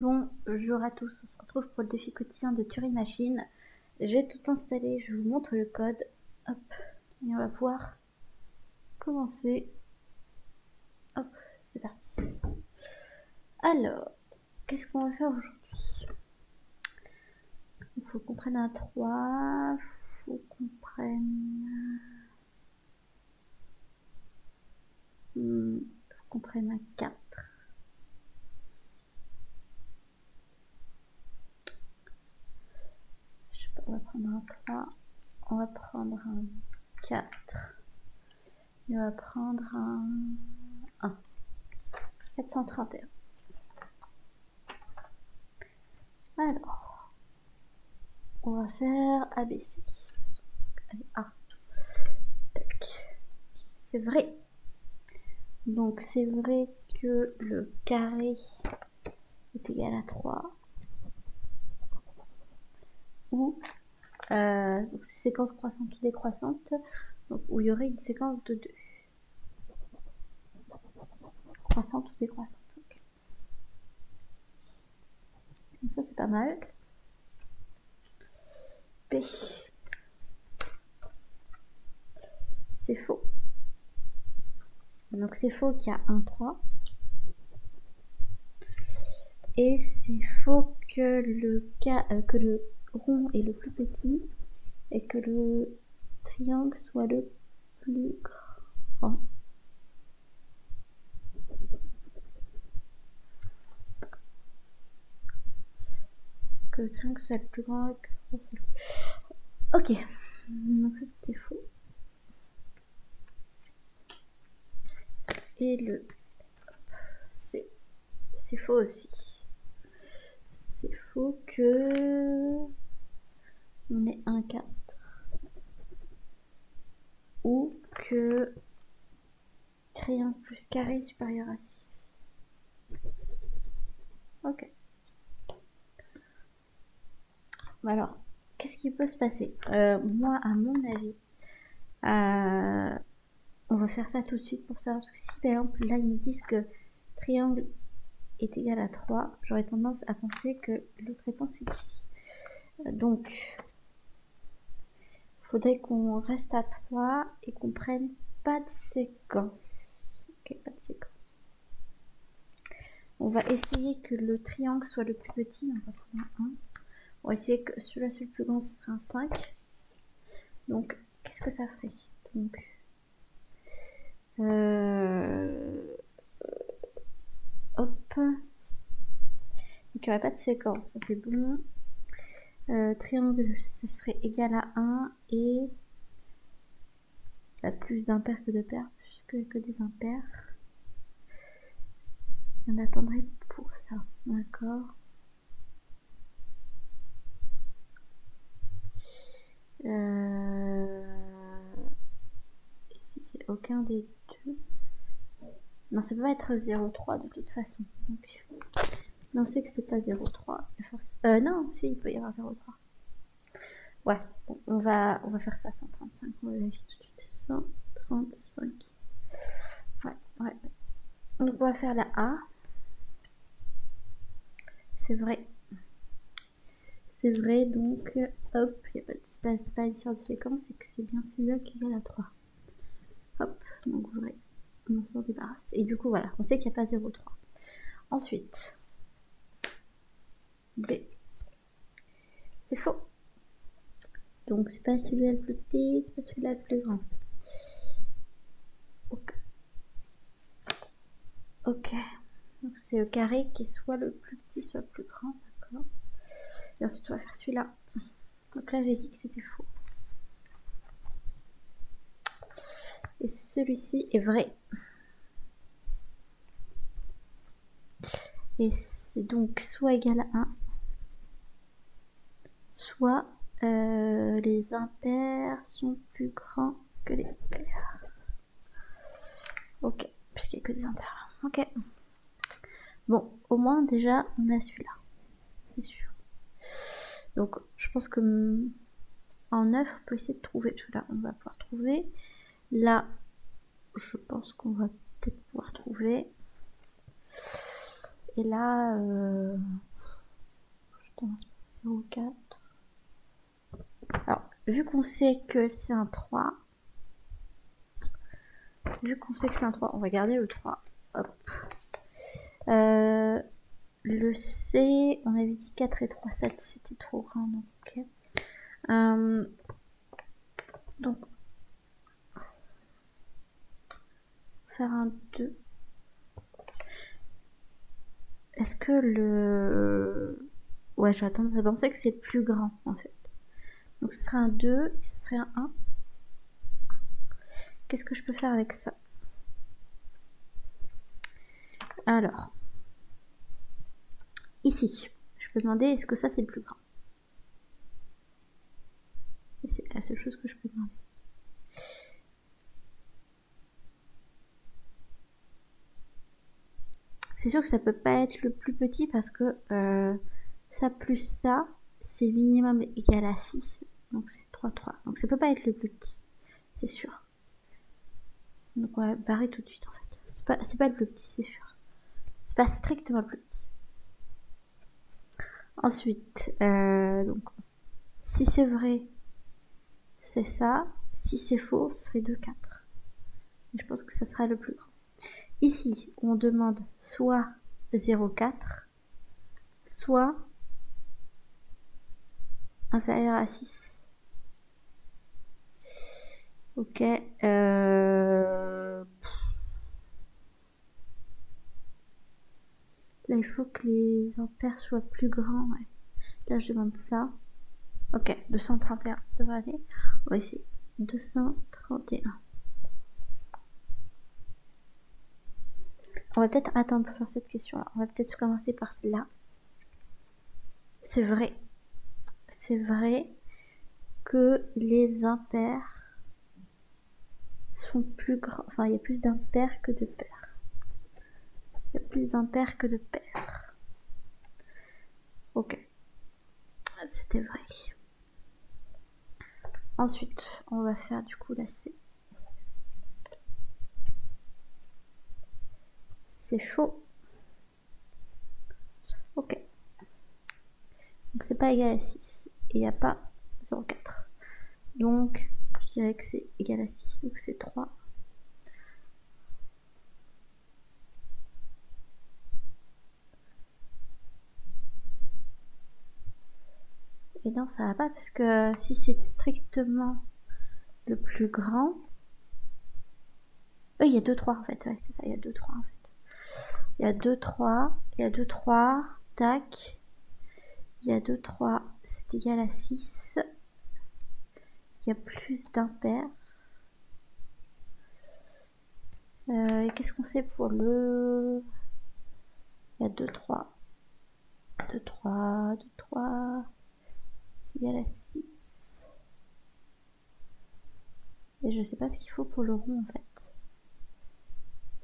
Bonjour à tous, on se retrouve pour le défi quotidien de Turing Machine. J'ai tout installé, je vous montre le code. Hop, et on va pouvoir commencer. Hop, c'est parti. Alors, qu'est-ce qu'on va faire aujourd'hui? Il faut qu'on prenne un 3, il faut qu'on prenne... Hmm, faut qu'on prenne un 4. On va prendre un 3, on va prendre un 4, et on va prendre un 1. 431. Alors, on va faire ABC. Allez, A. C'est vrai. Donc c'est vrai que le carré est égal à 3. Ou euh, donc c'est séquence croissante ou décroissante, donc, où il y aurait une séquence de 2. Croissante ou décroissante. Donc ça c'est pas mal. B. C'est faux. Donc c'est faux qu'il y a un 3. Et c'est faux que le, cas, euh, que le rond est le plus petit et que le triangle soit le plus grand. Que le triangle soit le plus grand et que le rond soit le plus... Ok, donc ça c'était faux. Et le c'est faux aussi c'est faux que on est 1 4 ou que triangle plus carré supérieur à 6 ok. Alors qu'est-ce qui peut se passer? Euh, moi à mon avis euh, on va faire ça tout de suite pour savoir parce que si par exemple là ils me disent que triangle est égal à 3, j'aurais tendance à penser que l'autre réponse est ici. Euh, donc, faudrait qu'on reste à 3 et qu'on prenne pas de séquence. Ok, pas de séquence. On va essayer que le triangle soit le plus petit. On va prendre un 1. On va essayer que celui-là soit le plus grand, ce sera un 5. Donc, qu'est-ce que ça ferait? Donc, euh, Hop. Donc il n'y aurait pas de séquence, ça c'est bon. Euh, triangle, ça serait égal à 1 et plus d'impairs que de paires, plus que, des impairs. On attendrait pour ça, d'accord euh... Ici c'est aucun des deux. Non, ça peut pas être 0,3 de toute façon. Donc, on sait que c'est pas 0,3. Euh, non, si, il peut y avoir 0,3. Ouais, on va, on va faire ça 135. On va vérifier tout de suite. 135. Ouais, ouais. Donc, on va faire la A. C'est vrai. C'est vrai, donc, hop, c'est pas, pas une séquence, c'est que c'est bien celui-là qui est à 3. Hop, donc vrai on s'en débarrasse. Et du coup, voilà, on sait qu'il n'y a pas 0,3. Ensuite, C'est faux. Donc, c'est pas celui-là le plus petit, c'est pas celui-là le plus grand. Ok. Ok. Donc, c'est le carré qui est soit le plus petit, soit le plus grand. D'accord. Et ensuite, on va faire celui-là. Donc là, j'ai dit que c'était faux. Et celui-ci est vrai. Et c'est donc soit égal à 1, soit euh, les impairs sont plus grands que les pairs. Ok, puisqu'il n'y a que des impairs. Ok. Bon, au moins déjà, on a celui-là. C'est sûr. Donc, je pense que en 9, on peut essayer de trouver. Celui-là, on va pouvoir trouver. Là, je pense qu'on va peut-être pouvoir trouver. Et là, euh, 0,4. Alors, vu qu'on sait que c'est un 3, vu qu'on sait que c'est un 3, on va garder le 3. Hop. Euh, le C, on avait dit 4 et 3, 7, c'était trop grand, donc ok. Euh, donc, faire un 2. Est-ce que le... Ouais, j'ai tendance à penser que c'est plus grand, en fait. Donc ce serait un 2 et ce serait un 1. Qu'est-ce que je peux faire avec ça? Alors, ici, je peux demander est-ce que ça c'est le plus grand? C'est la seule chose que je peux demander. C'est sûr que ça peut pas être le plus petit parce que euh, ça plus ça, c'est minimum égal à 6. Donc c'est 3, 3. Donc ça peut pas être le plus petit. C'est sûr. Donc on va barrer tout de suite en fait. C'est pas, pas le plus petit, c'est sûr. C'est pas strictement le plus petit. Ensuite, euh, donc, si c'est vrai, c'est ça. Si c'est faux, ce serait 2, 4. je pense que ça sera le plus grand. Ici, on demande soit 0,4, soit inférieur à 6. Ok. Euh... Là, il faut que les ampères soient plus grands. Là, je demande ça. Ok, 231, ça devrait aller. On va essayer. 231. On va peut-être attendre pour faire cette question-là. On va peut-être commencer par celle-là. C'est vrai c'est vrai que les impairs sont plus grands. Enfin, il y a plus d'impairs que de pairs. Il y a plus d'impairs que de pairs. Ok. C'était vrai. Ensuite, on va faire du coup la C. C'est faux. Ok. Donc c'est pas égal à 6. Et il n'y a pas 0,4. Donc je dirais que c'est égal à 6. Donc c'est 3. Et non, ça va pas parce que si c'est strictement le plus grand. Oui, il y a 2, 3 en fait. Ouais, c'est ça, il y a 2, 3 en fait. Il y a 2, 3. Il y a 2, 3. Tac. Il y a 2, 3, c'est égal à 6. Il y a plus d'impairs. Euh, et qu'est-ce qu'on sait pour le... Il y a 2, 3. 2, 3, 2, 3. C'est égal à 6. Et je sais pas ce qu'il faut pour le rond en fait.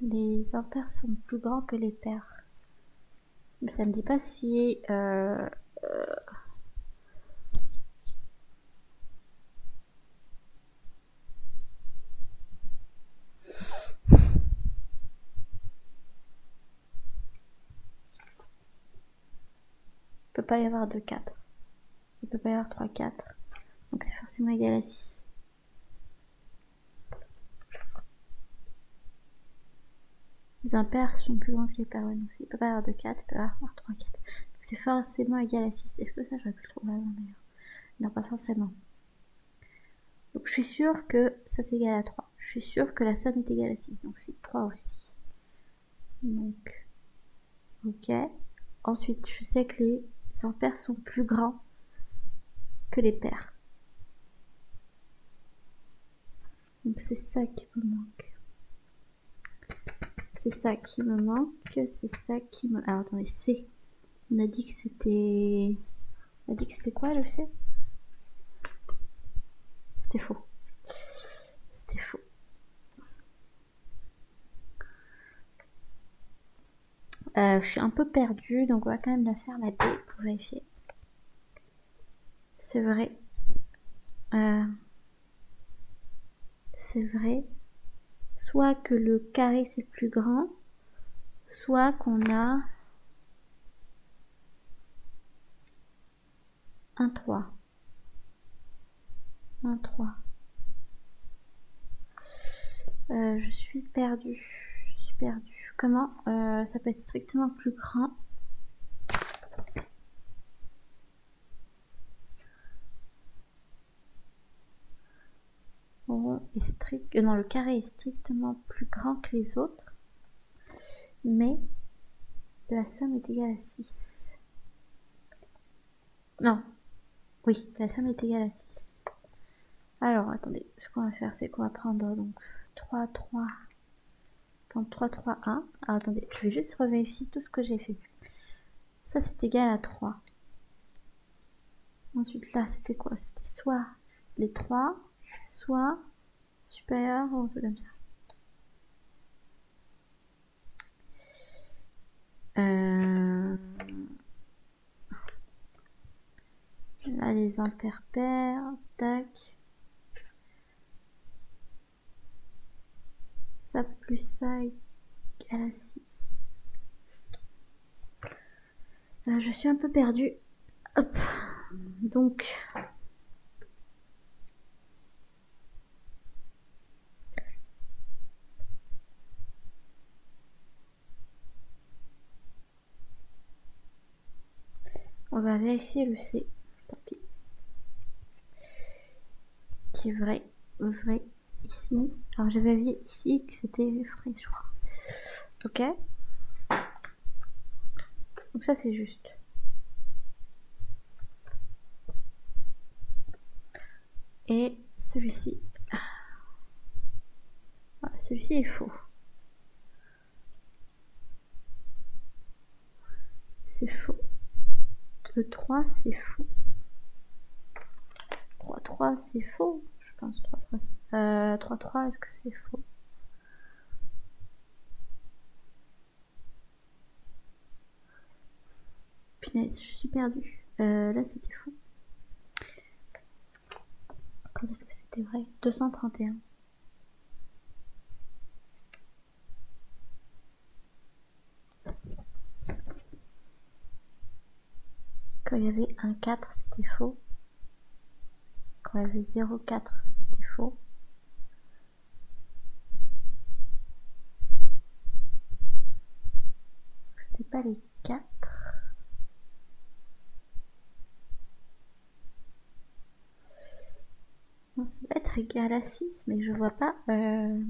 Les impairs sont plus grands que les pairs. Mais ça me dit pas si... Euh, il peut pas y avoir 2, 4. Il peut pas y avoir 3, 4. Donc c'est forcément égal à 6. Les impairs sont plus grands que les pairs. donc il peut pas y avoir 2, 4, il peut y avoir 3, 4 c'est forcément égal à 6. Est-ce que ça, j'aurais pu le trouver avant Non, pas forcément. Donc je suis sûre que ça c'est égal à 3. Je suis sûre que la somme est égale à 6. Donc c'est 3 aussi. Donc, ok. Ensuite, je sais que les impairs sont plus grands que les pairs. Donc c'est ça qui me manque. C'est ça qui me manque. C'est ça qui me... Alors attendez, c'est on a dit que c'était... On a dit que c'était quoi le C? C'était faux. C'était faux. Euh, je suis un peu perdue, donc on va quand même la faire la B pour vérifier. C'est vrai. Euh, c'est vrai. Soit que le carré c'est plus grand, soit qu'on a 1, 3. 1, 3. je suis perdu. Je suis perdu. Comment euh, Ça peut être strictement plus grand? euh, non, le carré est strictement plus grand que les autres, mais la somme est égale à 6. Non, oui, la somme est égale à 6. Alors, attendez, ce qu'on va faire, c'est qu'on va prendre donc 3, 3, 3, 3, 1. Alors, attendez, je vais juste revérifier tout ce que j'ai fait. Ça, c'est égal à 3. Ensuite, là, c'était quoi? C'était soit les 3, soit supérieur ou un truc comme ça. Euh, là, les impairs tac. Ça plus ça égale à 6. Là, je suis un peu perdue. Hop. Donc, On va vérifier le C. Tant pis. Qui est vrai. Vrai. Ici. Alors j'avais vu ici que c'était vrai, je crois. Ok. Donc ça c'est juste. Et celui-ci. celui-ci est faux. C'est faux. 3 c'est faux. 3 3 c'est faux. Je pense 3 3 euh, 3 3 est-ce que c'est faux? Punaise, je suis perdue. Euh, là c'était faux. Quand est-ce que c'était vrai? 231. Quand il y avait un 4, c'était faux. Quand il y avait 0, 4, c'était faux. C'était pas les 4. Non, ça doit être égal à 6, mais je vois pas. Euh...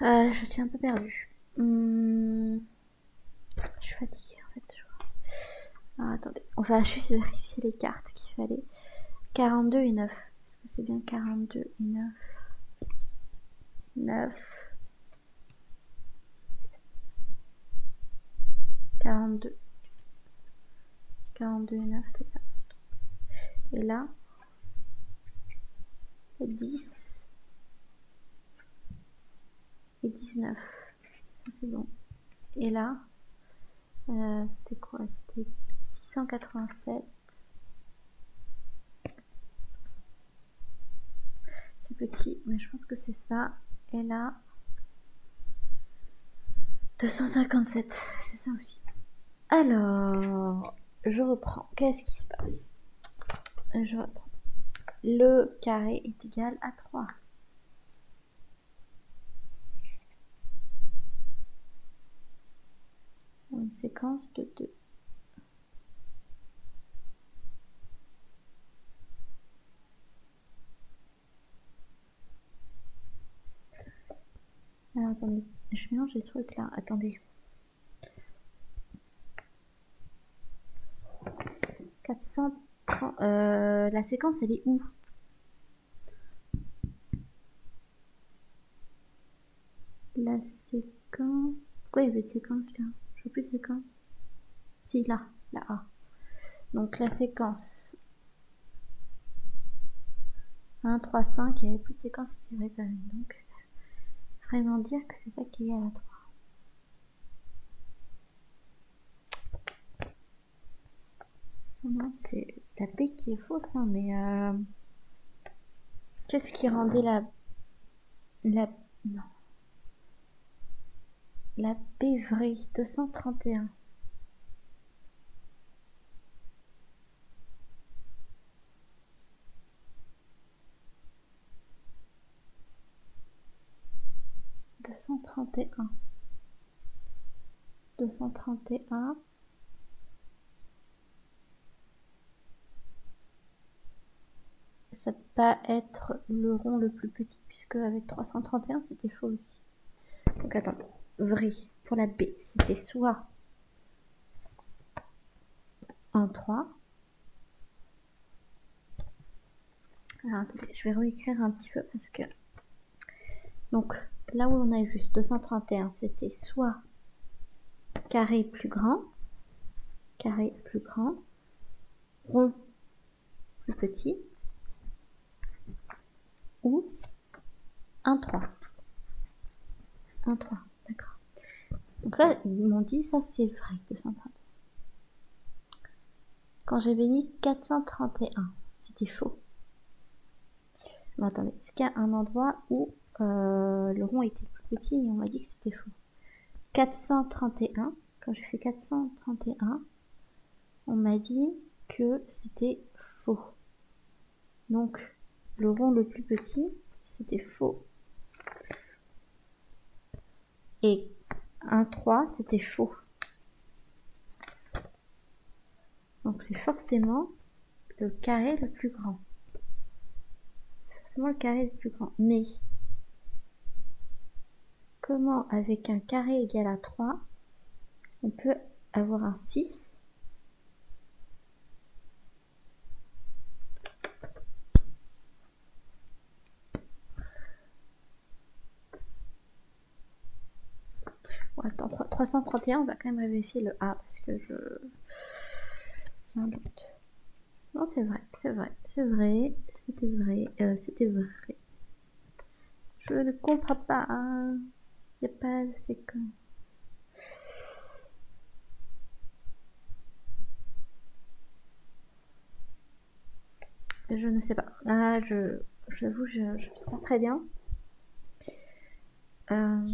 Euh, je suis un peu perdue. Hum... Je suis fatiguée. Alors, attendez, on va juste vérifier les cartes qu'il fallait. 42 et 9. Est-ce que c'est bien 42 et 9 9. 42. 42 et 9, c'est ça. Et là, 10 et 19. Ça c'est bon. Et là, euh, c'était quoi? C'était 687. C'est petit, mais je pense que c'est ça. Et là, 257. C'est ça aussi. Alors, je reprends. Qu'est-ce qui se passe? Je reprends. Le carré est égal à 3. une séquence de 2. Attendez, je mélange les trucs là, attendez. 430, euh, la séquence elle est où? La séquence, quoi il y avait de séquence là? Plus séquence. Si, là, là. A. Donc la séquence 1, 3, 5, il y avait plus séquence, c'était vrai quand. Donc ça vraiment dire que c'est ça qui est à 3. Non, c'est la P qui est fausse, hein, mais euh, qu'est-ce qui rendait la la non la Pévrie 231. 231. 231. Ça peut pas être le rond le plus petit, puisque avec 331, c'était faux aussi. Donc attends, vrai, pour la B, c'était soit 1, 3. Alors attendez, je vais réécrire un petit peu parce que... Donc là où on a juste 231, c'était soit carré plus grand, carré plus grand, rond plus petit, ou 1, 3. 1, 3, d'accord. Donc là, ils m'ont dit, ça c'est vrai, 231. Quand j'avais mis 431, c'était faux. Bon, attendez, est-ce qu'il y a un endroit où euh, le rond était plus petit et on m'a dit que c'était faux 431, quand j'ai fait 431, on m'a dit que c'était faux. Donc, le rond le plus petit, c'était faux. Et 1, 3, c'était faux. Donc c'est forcément le carré le plus grand. C'est forcément le carré le plus grand. Mais comment avec un carré égal à 3, on peut avoir un 6 Bon, attends, 331, on va quand même vérifier le A parce que je doute. Non, c'est vrai, c'est vrai, c'est vrai, c'était vrai, euh, c'était vrai. Je ne comprends pas. Il n'y a pas de séquence. Je ne sais pas. Là, je, j'avoue, je ne sais pas très bien. Euh,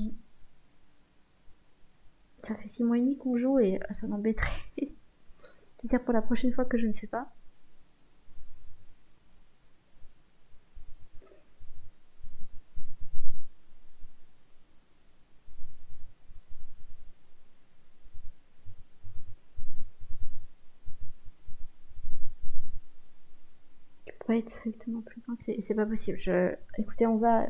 ça fait six mois et demi qu'on joue et ça m'embêterait dire pour la prochaine fois que je ne sais pas. Pas être strictement plus grand, c'est pas possible. Je... Écoutez, on va...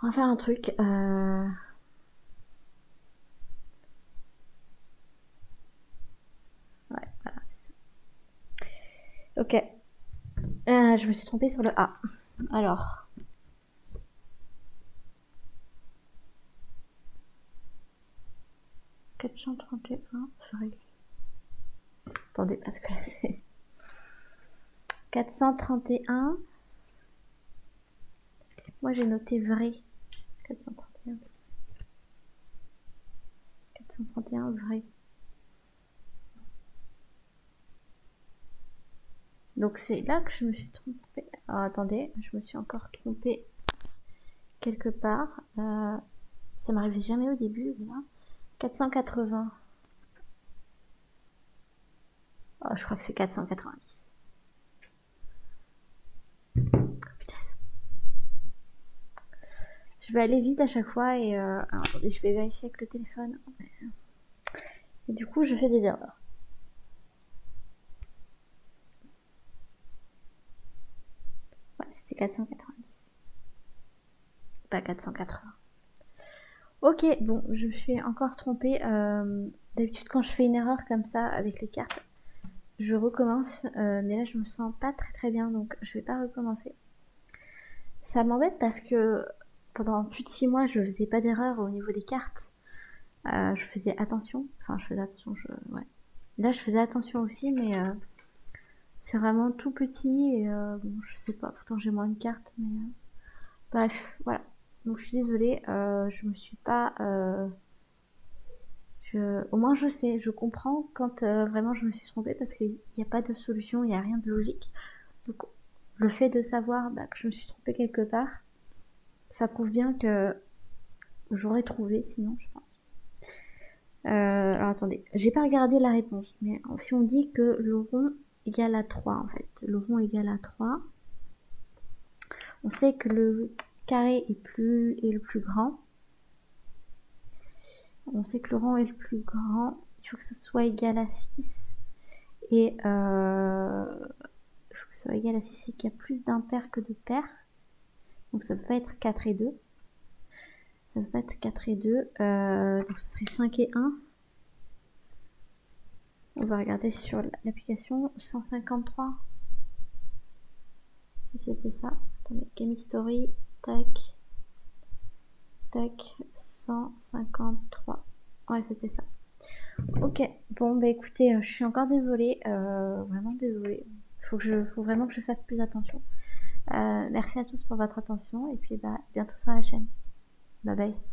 On va faire un truc. Euh... Ok. Euh, je me suis trompée sur le A. Alors. « 431 Attendez, parce que là c'est... 431. Moi j'ai noté vrai. 431. 431 vrai. Donc c'est là que je me suis trompée. Attendez, je me suis encore trompée quelque part. Euh, ça m'arrivait jamais au début, là. 480. Oh, je crois que c'est 490. Je vais aller vite à chaque fois et euh, je vais vérifier avec le téléphone. Et du coup, je fais des erreurs. c'était 490. Pas 480. Ok, bon, je me suis encore trompée. Euh, d'habitude, quand je fais une erreur comme ça avec les cartes, je recommence. Euh, mais là, je me sens pas très très bien, donc je vais pas recommencer. Ça m'embête parce que pendant plus de 6 mois, je faisais pas d'erreur au niveau des cartes. Euh, je faisais attention. Enfin, je faisais attention. Je... Ouais. Là, je faisais attention aussi, mais c'est vraiment tout petit et euh, je sais pas, pourtant j'ai moins de cartes, mais euh, bref, voilà. Donc je suis désolée, euh, je me suis pas. Au moins je sais, je comprends quand vraiment je me suis trompée parce qu'il n'y a pas de solution, il n'y a rien de logique. Donc le fait de savoir bah, que je me suis trompée quelque part, ça prouve bien que j'aurais trouvé sinon, je pense. alors attendez, j'ai pas regardé la réponse, mais si on dit que le rond égal à 3 en fait. Le rond égal à 3. On sait que le carré est, plus, est le plus grand. On sait que le rang est le plus grand. Il faut que ce soit égal à 6. Et euh, il faut que ce soit égal à 6 et qu'il y a plus d'impairs que de pairs. Donc ça ne peut pas être 4 et 2. Ça ne peut pas être 4 et 2. Euh, donc ce serait 5 et 1. On va regarder sur l'application 153. Si c'était ça. Attendez, Game Story, tac, tac, 153. Ouais, c'était ça. Ok, bon, bah écoutez, euh, je suis encore désolée, euh, vraiment désolée. Faut que je, faut vraiment que je fasse plus attention. Euh, merci à tous pour votre attention et puis bah bientôt sur la chaîne. Bye bye.